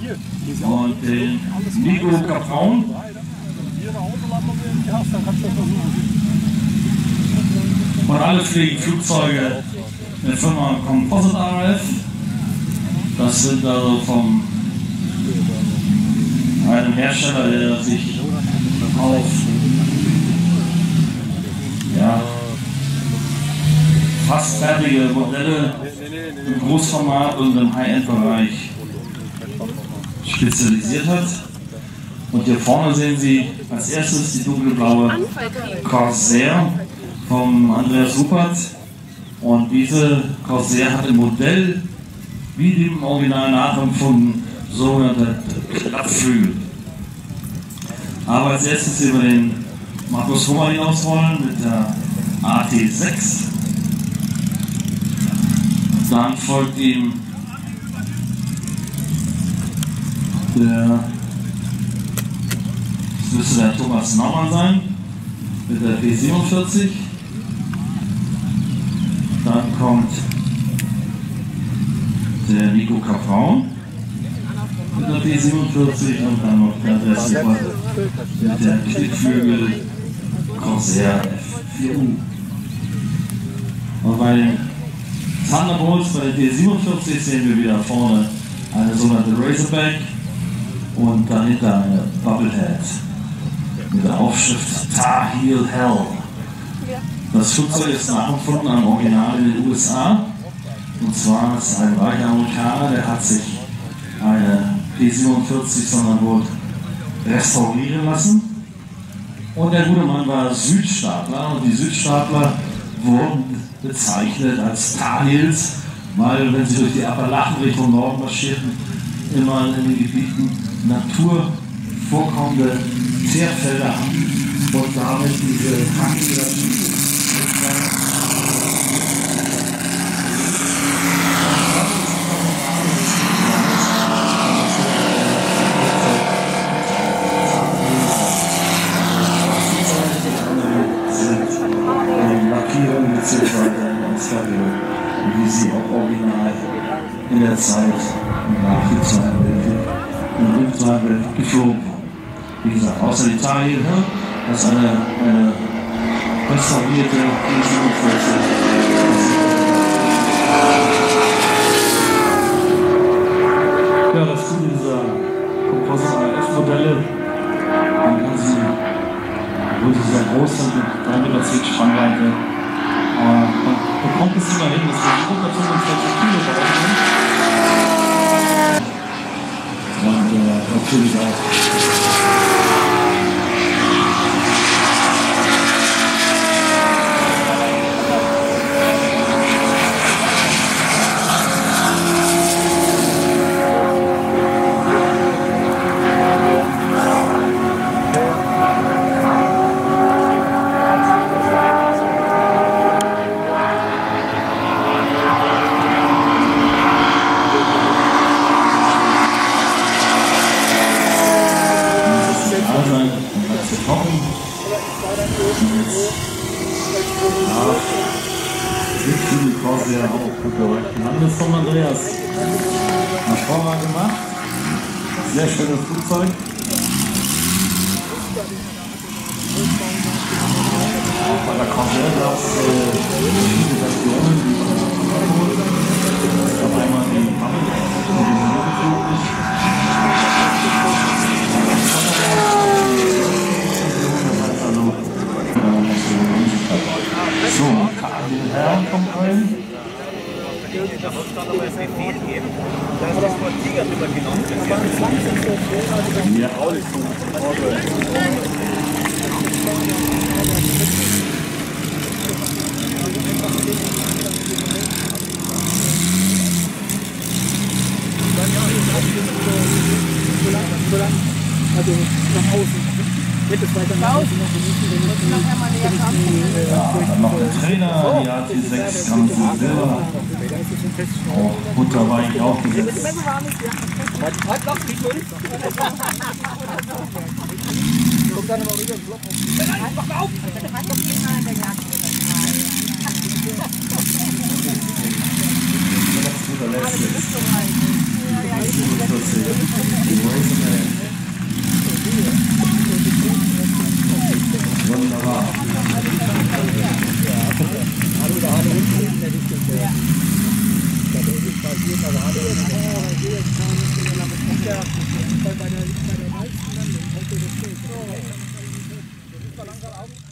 Hier. und den Nico Capron. Und alle fliegen Flugzeuge der Firma Composite RF. Das sind also vom einem Hersteller, der sich auf ja, fast fertige Modelle Großformat und im High-End-Bereich spezialisiert hat. Und hier vorne sehen Sie als erstes die dunkelblaue Corsair vom Andreas Rupert. Und diese Corsair hat im Modell, wie dem Original nachempfunden, sogenannte Klappflügel. Aber als erstes sehen wir den Markus Hummer hinausrollen mit der AT6. Dann folgt ihm der, das müsste der Thomas Naumann sein, mit der P47. Dann kommt der Nico Capron mit der P47 und dann noch der Andreas Super mit der Klickflügel Corsair F4U. Und bei den Thunderbolts, bei der P47 sehen wir wieder vorne eine sogenannte Razorback und dahinter eine Bubblehead mit der Aufschrift Tar Heel Hell. Das Flugzeug ist nachempfunden am Original in den USA. Und zwar ist ein reicher Amerikaner, der hat sich eine P47 Thunderbolt restaurieren lassen. Und der gute Mann war Südstaatler und die Südstaatler wurden bezeichnet als Tarhils, weil wenn sie durch die Appalachen Richtung Norden marschierten, immer in den Gebieten Natur vorkommende Teerfelder haben. Und damit diese Hanggrafik Lackierung bzw. Installierung, wie sie auch original in der Zeit nach dem Zweiten Weltkrieg und im Zweiten Weltkrieg geflogen wurden. Wie gesagt, außer Italien, ne? das eine, eine restaurierte Ja, das Gute dieser Composite AF-Modelle, man kann sie, obwohl sie sehr groß sind, mit 3,10 Meter Spannweite, man bekommt es immer hin, dass wir unter 45 Kilo brauchen. Und äh, natürlich auch da sein und hat zu kochen. Und jetzt ja, sieht die Corsair auch gut bereit. Landes von Andreas. Hervorragend gemacht. Sehr schönes Flugzeug. Bei der Corsair gab es äh, verschiedene Versionen, die man verkaufen wollte. Es gab einmal die Bubble, die geflogen ist. So, die Herren kommt rein. Muss dann aber ein Befehl geben, dass das Wort Tiger drüber genommen wird. Ja, Also nach außen. Wird weiter nach außen noch genießen, wenn ich näher kommen. ja, dann noch der Trainer, die AT6 kann sie Auch Butter war ich auch gesetzt. Kommt dann immer rüber. Block auf. bei der, bei der Weizen dann, das ist so langsam auch.